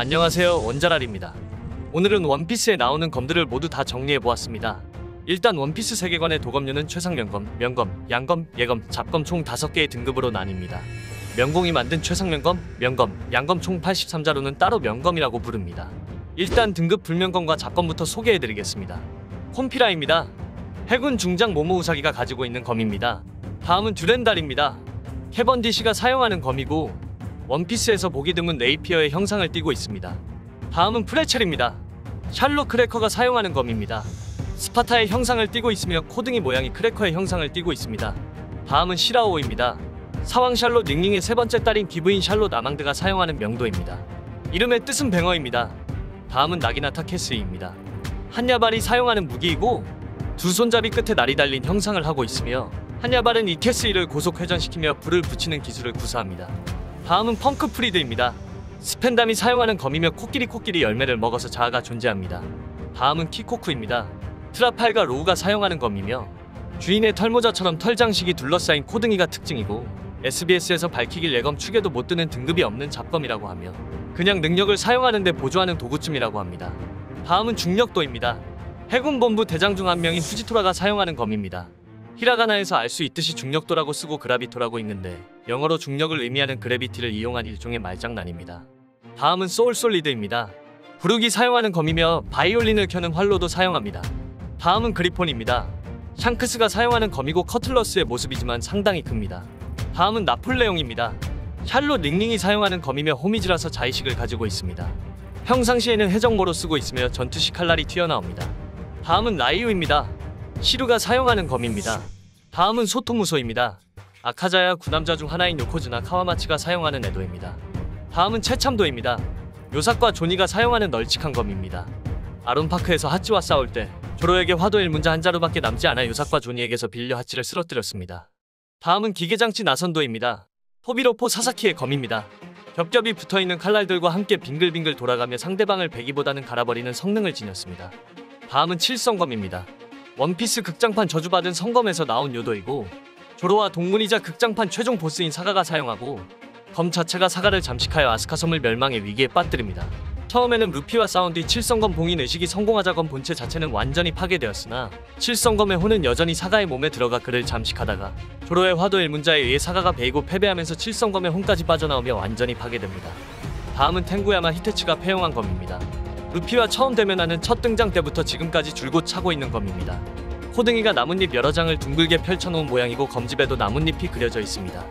안녕하세요 원자랄입니다. 오늘은 원피스에 나오는 검들을 모두 다 정리해보았습니다. 일단 원피스 세계관의 도검류는 최상명검, 명검, 양검, 예검, 잡검 총 5개의 등급으로 나뉩니다. 명공이 만든 최상명검, 명검, 양검 총 83자루는 따로 명검이라고 부릅니다. 일단 등급 불명검과 잡검부터 소개해드리겠습니다. 콤피라입니다. 해군 중장 모모 우사기가 가지고 있는 검입니다. 다음은 듀렌달입니다. 캐번디시가 사용하는 검이고 원피스에서 보기 드문 네이피어의 형상을 띠고 있습니다. 다음은 프레첼입니다. 샬롯 크래커가 사용하는 검입니다. spatha의 형상을 띠고 있으며 코등이 모양이 크래커의 형상을 띠고 있습니다. 다음은 시라오입니다. 사왕 샬롯 링링의 세 번째 딸인 기브인 샬롯 아망드가 사용하는 명도입니다. 이름의 뜻은 뱅어입니다. 다음은 나기나타 캐스입니다. 한야발이 사용하는 무기이고 두 손잡이 끝에 날이 달린 형상을 하고 있으며 한야발은 이 캐스이를 고속 회전시키며 불을 붙이는 기술을 구사합니다. 다음은 펑크 프리드입니다. 스펜담이 사용하는 검이며 코끼리 코끼리 열매를 먹어서 자아가 존재합니다. 다음은 키코쿠입니다. 트라팔가 로우가 사용하는 검이며 주인의 털모자처럼 털 장식이 둘러싸인 코등이가 특징이고 SBS에서 밝히길 예검 축에도 못 드는 등급이 없는 잡검이라고 하며 그냥 능력을 사용하는데 보조하는 도구쯤이라고 합니다. 다음은 중력도입니다. 해군본부 대장 중 한 명인 후지토라가 사용하는 검입니다. 히라가나에서 알 수 있듯이 중력도라고 쓰고 그라비토라고 읽는데 영어로 중력을 의미하는 그래비티를 이용한 일종의 말장난입니다. 다음은 소울솔리드입니다. 부르기 사용하는 검이며 바이올린을 켜는 활로도 사용합니다. 다음은 그리폰입니다. 샹크스가 사용하는 검이고 커틀러스의 모습이지만 상당히 큽니다. 다음은 나폴레옹입니다. 샬롯 링링이 사용하는 검이며 호미지라서 자의식을 가지고 있습니다. 평상시에는 해적모로 쓰고 있으며 전투시 칼날이 튀어나옵니다. 다음은 라이유입니다. 시루가 사용하는 검입니다. 다음은 소토무소입니다. 아카자야 구남자 중 하나인 요코즈나 카와마치가 사용하는 에도입니다. 다음은 채참도입니다. 요삭과 조니가 사용하는 널찍한 검입니다. 아론파크에서 하치와 싸울 때 조로에게 화도 일문자 한 자루밖에 남지 않아 요삭과 조니에게서 빌려 하치를 쓰러뜨렸습니다. 다음은 기계장치 나선도입니다. 토비로포 사사키의 검입니다. 겹겹이 붙어있는 칼날들과 함께 빙글빙글 돌아가며 상대방을 베기보다는 갈아버리는 성능을 지녔습니다. 다음은 칠성검입니다. 원피스 극장판 저주받은 성검에서 나온 요도이고 조로와 동문이자 극장판 최종 보스인 사가가 사용하고 검 자체가 사가를 잠식하여 아스카 섬을 멸망의 위기에 빠뜨립니다. 처음에는 루피와 싸운 뒤 칠성검 봉인 의식이 성공하자건 본체 자체는 완전히 파괴되었으나 칠성검의 혼은 여전히 사가의 몸에 들어가 그를 잠식하다가 조로의 화도 일문자에 의해 사가가 베이고 패배하면서 칠성검의 혼까지 빠져나오며 완전히 파괴됩니다. 다음은 탱구야마 히테치가 폐용한 검입니다. 루피와 처음 대면하는 첫 등장 때부터 지금까지 줄곧 차고 있는 검입니다. 호등이가 나뭇잎 여러 장을 둥글게 펼쳐놓은 모양이고 검집에도 나뭇잎이 그려져 있습니다.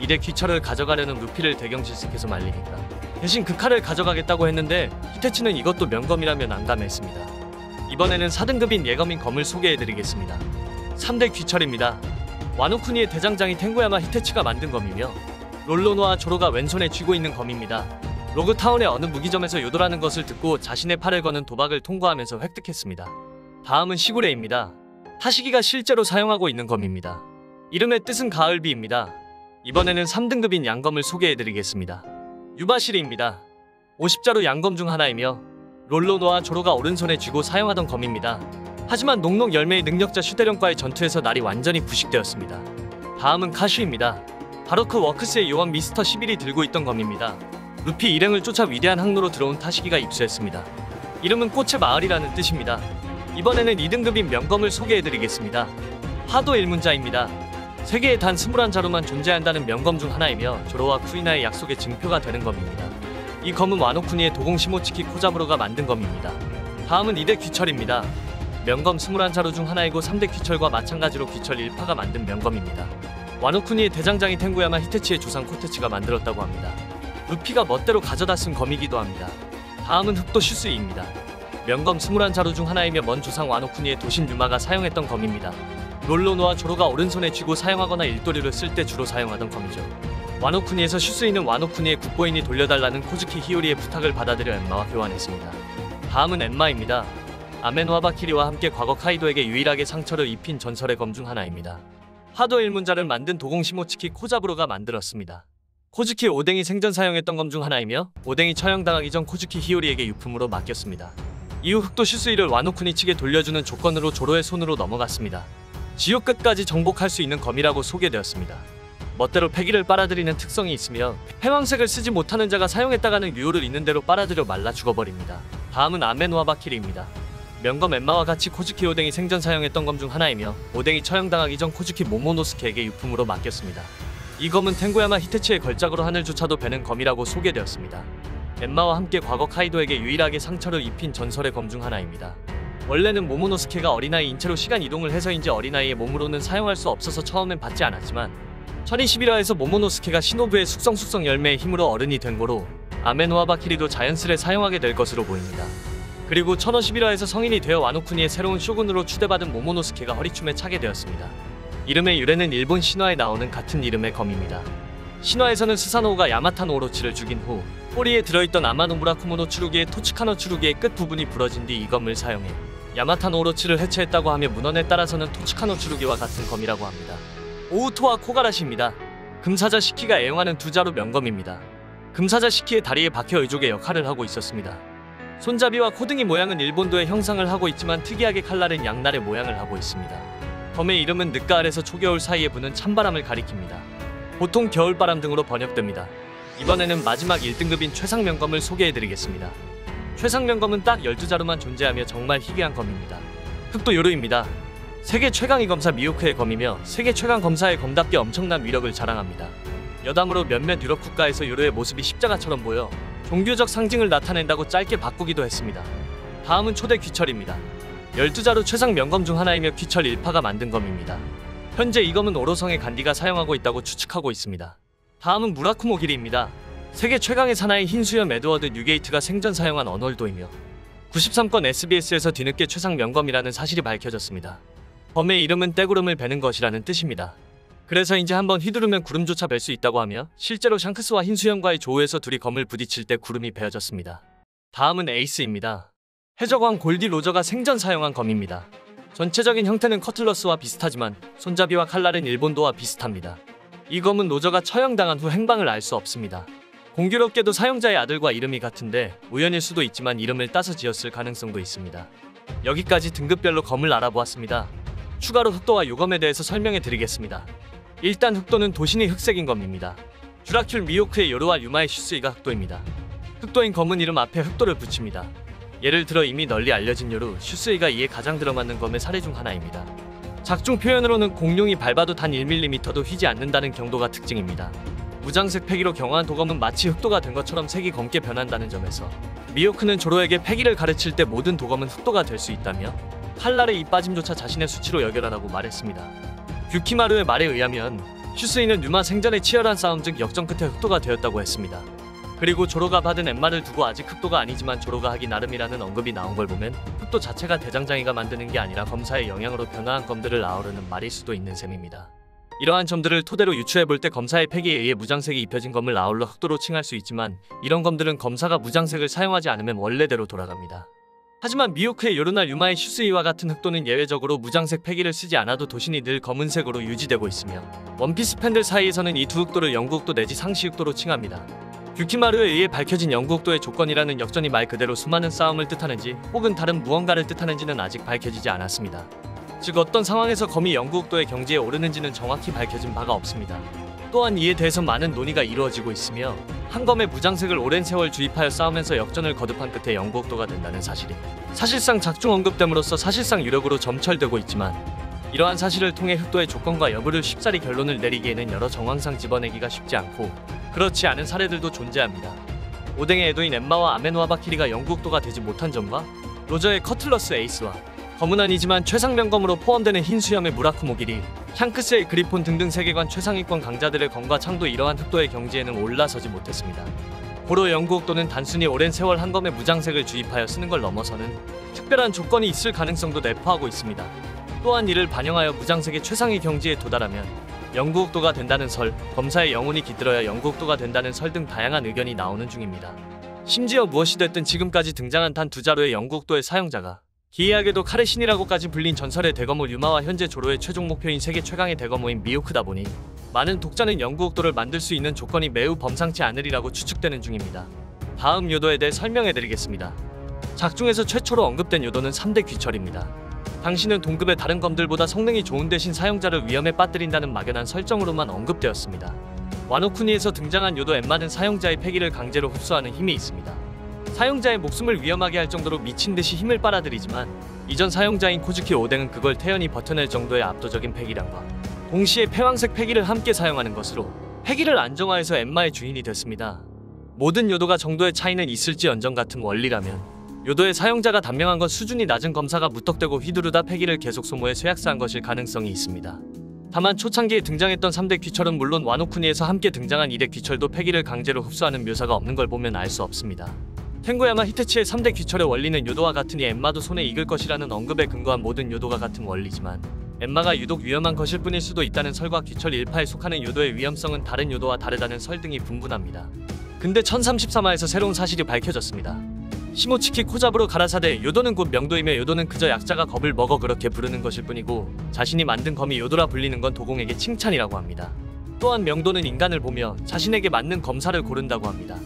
이래 귀철을 가져가려는 루피를 대경질색해서 말리니까 대신 그 칼을 가져가겠다고 했는데 히테치는 이것도 명검이라며 난감했습니다. 이번에는 4등급인 예검인 검을 소개해드리겠습니다. 3대 귀철입니다. 와노쿠니의 대장장이 탱고야마 히테치가 만든 검이며 롤로노와 조로가 왼손에 쥐고 있는 검입니다. 로그타운의 어느 무기점에서 요도라는 것을 듣고 자신의 팔을 거는 도박을 통과하면서 획득했습니다. 다음은 시구레입니다. 타시기가 실제로 사용하고 있는 검입니다. 이름의 뜻은 가을비입니다. 이번에는 3등급인 양검을 소개해드리겠습니다. 유바시리입니다. 50자루 양검 중 하나이며 롤로노와 조로가 오른손에 쥐고 사용하던 검입니다. 하지만 녹록 열매의 능력자 슈테령과의 전투에서 날이 완전히 부식되었습니다. 다음은 카슈입니다. 바로 그 워크스의 요원 미스터 11이 들고 있던 검입니다. 루피 일행을 쫓아 위대한 항로로 들어온 타시기가 입수했습니다. 이름은 꽃의 마을이라는 뜻입니다. 이번에는 2등급인 명검을 소개해드리겠습니다. 하도 일문자입니다. 세계에 단 21자루만 존재한다는 명검 중 하나이며 조로와 쿠이나의 약속의 증표가 되는 검입니다. 이 검은 와노쿠니의 도공 시모치키 코자브로가 만든 검입니다. 다음은 2대 귀철입니다. 명검 21자루 중 하나이고 3대 귀철과 마찬가지로 귀철 1파가 만든 명검입니다. 와노쿠니의 대장장이 텐구야마 히테치의 조상 코테치가 만들었다고 합니다. 루피가 멋대로 가져다 쓴 검이기도 합니다. 다음은 흑도 슈스이입니다. 명검 21자루 중 하나이며 먼 조상 와노쿠니의 도신 유마가 사용했던 검입니다. 롤로노아 조로가 오른손에 쥐고 사용하거나 일도류를 쓸 때 주로 사용하던 검이죠. 와노쿠니에서 슈스이는 와노쿠니의 국보이니 돌려달라는 코즈키 히요리의 부탁을 받아들여 엠마와 교환했습니다. 다음은 엠마입니다. 아메노하바키리와 함께 과거 카이도에게 유일하게 상처를 입힌 전설의 검 중 하나입니다. 하도 일문자를 만든 도공 시모치키 코자브로가 만들었습니다. 코즈키 오뎅이 생전 사용했던 검 중 하나이며 오뎅이 처형당하기 전 코즈키 히요리에게 유품으로 맡겼습니다. 이후 흑도 슈스이를 와노쿠니 측에 돌려주는 조건으로 조로의 손으로 넘어갔습니다. 지옥 끝까지 정복할 수 있는 검이라고 소개되었습니다. 멋대로 패기를 빨아들이는 특성이 있으며 패왕색을 쓰지 못하는 자가 사용했다가는 류오를 있는 대로 빨아들여 말라 죽어버립니다. 다음은 아메노하바키리입니다. 명검 엠마와 같이 코즈키 오뎅이 생전 사용했던 검 중 하나이며 오뎅이 처형당하기 전 코즈키 모모노스케에게 유품으로 맡겼습니다. 이 검은 텐구야마 히테치의 걸작으로 하늘조차도 베는 검이라고 소개되었습니다. 엠마와 함께 과거 카이도에게 유일하게 상처를 입힌 전설의 검 중 하나입니다. 원래는 모모노스케가 어린아이인 채로 시간 이동을 해서인지 어린아이의 몸으로는 사용할 수 없어서 처음엔 받지 않았지만 1021화에서 모모노스케가 시노부의 숙성 숙성 열매의 힘으로 어른이 된 거로 아메노아 바키리도 자연스레 사용하게 될 것으로 보입니다. 그리고 1051화에서 성인이 되어 와노쿠니의 새로운 쇼군으로 추대받은 모모노스케가 허리춤에 차게 되었습니다. 이름의 유래는 일본 신화에 나오는 같은 이름의 검입니다. 신화에서는 스사노우가 야마타노 오로치를 죽인 후 꼬리에 들어있던 아마노 무라 쿠모노 추루기의 토츠카노 추루기의 끝 부분이 부러진 뒤 이 검을 사용해 야마타노 오로치를 해체했다고 하며 문헌에 따라서는 토츠카노 추루기와 같은 검이라고 합니다. 오우토와 코가라시입니다. 금사자 시키가 애용하는 두 자루 명검입니다. 금사자 시키의 다리에 박혀 의족의 역할을 하고 있었습니다. 손잡이와 코등이 모양은 일본도의 형상을 하고 있지만 특이하게 칼날은 양날의 모양을 하고 있습니다. 검의 이름은 늦가을에서 초겨울 사이에 부는 찬바람을 가리킵니다. 보통 겨울바람 등으로 번역됩니다. 이번에는 마지막 1등급인 최상명검을 소개해드리겠습니다. 최상명검은 딱 12자루만 존재하며 정말 희귀한 검입니다. 흑도 요루입니다. 세계 최강의 검사 미호크의 검이며 세계 최강 검사의 검답게 엄청난 위력을 자랑합니다. 여담으로 몇몇 유럽 국가에서 요루의 모습이 십자가처럼 보여 종교적 상징을 나타낸다고 짧게 바꾸기도 했습니다. 다음은 초대 귀철입니다. 12자루 최상 명검 중 하나이며 귀철 1파가 만든 검입니다. 현재 이 검은 오로성의 간디가 사용하고 있다고 추측하고 있습니다. 다음은 무라쿠모기리입니다. 세계 최강의 사나이 흰수염 에드워드 뉴게이트가 생전 사용한 언월도이며 93권 SBS에서 뒤늦게 최상 명검이라는 사실이 밝혀졌습니다. 검의 이름은 떼구름을 베는 것이라는 뜻입니다. 그래서 이제 한번 휘두르면 구름조차 벨 수 있다고 하며 실제로 샹크스와 흰수염과의 조우에서 둘이 검을 부딪힐 때 구름이 베어졌습니다. 다음은 에이스입니다. 해적왕 골 D. 로저가 생전 사용한 검입니다. 전체적인 형태는 cutlass와 비슷하지만 손잡이와 칼날은 일본도와 비슷합니다. 이 검은 로저가 처형당한 후 행방을 알 수 없습니다. 공교롭게도 사용자의 아들과 이름이 같은데 우연일 수도 있지만 이름을 따서 지었을 가능성도 있습니다. 여기까지 등급별로 검을 알아보았습니다. 추가로 흑도와 요검에 대해서 설명해 드리겠습니다. 일단 흑도는 도신이 흑색인 검입니다. 슈라큘 미호크의 요르와 유마의 슈스이가 흑도입니다. 흑도인 검은 이름 앞에 흑도를 붙입니다. 예를 들어 이미 널리 알려진 요루 슈스이가 이에 가장 들어맞는 검의 사례 중 하나입니다. 작중 표현으로는 공룡이 밟아도 단 1mm도 휘지 않는다는 경도가 특징입니다. 무장색 패기로 경화한 도검은 마치 흑도가 된 것처럼 색이 검게 변한다는 점에서 미호크는 조로에게 패기를 가르칠 때 모든 도검은 흑도가 될 수 있다며 칼날의 이 빠짐조차 자신의 수치로 여겨라라고 말했습니다. 규키마루의 말에 의하면 슈스이는 뉴마 생전의 치열한 싸움 즉 역전 끝에 흑도가 되었다고 했습니다. 그리고 조로가 받은 엠마를 두고 아직 흑도가 아니지만 조로가 하기 나름이라는 언급이 나온 걸 보면 흑도 자체가 대장장이가 만드는 게 아니라 검사의 영향으로 변화한 검들을 아우르는 말일 수도 있는 셈입니다. 이러한 점들을 토대로 유추해 볼 때 검사의 폐기에 의해 무장색이 입혀진 검을 아울러 흑도로 칭할 수 있지만 이런 검들은 검사가 무장색을 사용하지 않으면 원래대로 돌아갑니다. 하지만 미호크의 요르나 유마의 슈스이와 같은 흑도는 예외적으로 무장색 패기를 쓰지 않아도 도신이 늘 검은색으로 유지되고 있으며 원피스 팬들 사이에서는 이 두 흑도를 영구 흑도 내지 상시 흑도로 칭합니다. 규키마루에 의해 밝혀진 영구흑도의 조건이라는 역전이 말 그대로 수많은 싸움을 뜻하는지 혹은 다른 무언가를 뜻하는지는 아직 밝혀지지 않았습니다. 즉 어떤 상황에서 검이 영구흑도의 경지에 오르는지는 정확히 밝혀진 바가 없습니다. 또한 이에 대해서 많은 논의가 이루어지고 있으며 한검의 무장색을 오랜 세월 주입하여 싸우면서 역전을 거듭한 끝에 영국도가 된다는 사실이 사실상 작중 언급됨으로써 사실상 유력으로 점철되고 있지만 이러한 사실을 통해 흑도의 조건과 여부를 쉽사리 결론을 내리기에는 여러 정황상 집어내기가 쉽지 않고 그렇지 않은 사례들도 존재합니다. 오뎅의 애도인 엠마와 아메노아 바키리가 영국도가 되지 못한 점과 로저의 커틀러스 에이스와 검은 아니지만 최상명검으로 포함되는 흰 수염의 무라쿠모 길이, 샹크스의 그리폰 등등 세계관 최상위권 강자들의 검과 창도 이러한 흑도의 경지에는 올라서지 못했습니다. 고로 영국도는 단순히 오랜 세월 한 검의 무장색을 주입하여 쓰는 걸 넘어서는 특별한 조건이 있을 가능성도 내포하고 있습니다. 또한 이를 반영하여 무장색의 최상위 경지에 도달하면 영국도가 된다는 설, 검사의 영혼이 깃들어야 영국도가 된다는 설 등 다양한 의견이 나오는 중입니다. 심지어 무엇이 됐든 지금까지 등장한 단 두 자루의 영국도의 사용자가 기이하게도 칼의 신이라고까지 불린 전설의 대검호 유마와 현재 조로의 최종 목표인 세계 최강의 대검호인 미오크다 보니 많은 독자는 영구흑도를 만들 수 있는 조건이 매우 범상치 않으리라고 추측되는 중입니다. 다음 요도에 대해 설명해드리겠습니다. 작중에서 최초로 언급된 요도는 3대 귀철입니다. 당신은 동급의 다른 검들보다 성능이 좋은 대신 사용자를 위험에 빠뜨린다는 막연한 설정으로만 언급되었습니다. 와노쿠니에서 등장한 요도 엠마는 사용자의 패기를 강제로 흡수하는 힘이 있습니다. 사용자의 목숨을 위험하게 할 정도로 미친 듯이 힘을 빨아들이지만 이전 사용자인 코즈키 오뎅은 그걸 태연히 버텨낼 정도의 압도적인 패기량과 동시에 패왕색 패기를 함께 사용하는 것으로 패기를 안정화해서 엠마의 주인이 됐습니다. 모든 요도가 정도의 차이는 있을지언정 같은 원리라면 요도의 사용자가 단명한 건 수준이 낮은 검사가 무턱대고 휘두르다 패기를 계속 소모해 쇠약사한 것일 가능성이 있습니다. 다만 초창기에 등장했던 3대 귀철은 물론 와노쿠니에서 함께 등장한 2대 귀철도 패기를 강제로 흡수하는 묘사가 없는 걸 보면 알 수 없습니다. 텐고야마 히테치의 3대 귀철의 원리는 요도와 같으니 엠마도 손에 익을 것이라는 언급에 근거한 모든 요도가 같은 원리지만 엠마가 유독 위험한 것일 뿐일 수도 있다는 설과 귀철 1파에 속하는 요도의 위험성은 다른 요도와 다르다는 설 등이 분분합니다. 근데 1033화에서 새로운 사실이 밝혀졌습니다. 시모치키 코잡으로 가라사대 요도는 곧 명도이며 요도는 그저 약자가 겁을 먹어 그렇게 부르는 것일 뿐이고 자신이 만든 검이 요도라 불리는 건 도공에게 칭찬이라고 합니다. 또한 명도는 인간을 보며 자신에게 맞는 검사를 고른다고 합니다.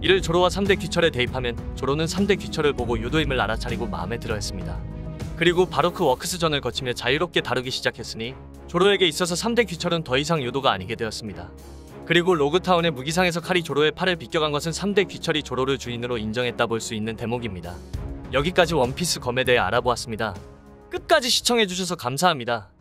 이를 조로와 3대 귀철에 대입하면 조로는 3대 귀철을 보고 요도임을 알아차리고 마음에 들어 했습니다. 그리고 바로 그 워크스전을 거치며 자유롭게 다루기 시작했으니 조로에게 있어서 3대 귀철은 더 이상 요도가 아니게 되었습니다. 그리고 로그타운의 무기상에서 칼이 조로의 팔을 비껴간 것은 3대 귀철이 조로를 주인으로 인정했다 볼 수 있는 대목입니다. 여기까지 원피스 검에 대해 알아보았습니다. 끝까지 시청해주셔서 감사합니다.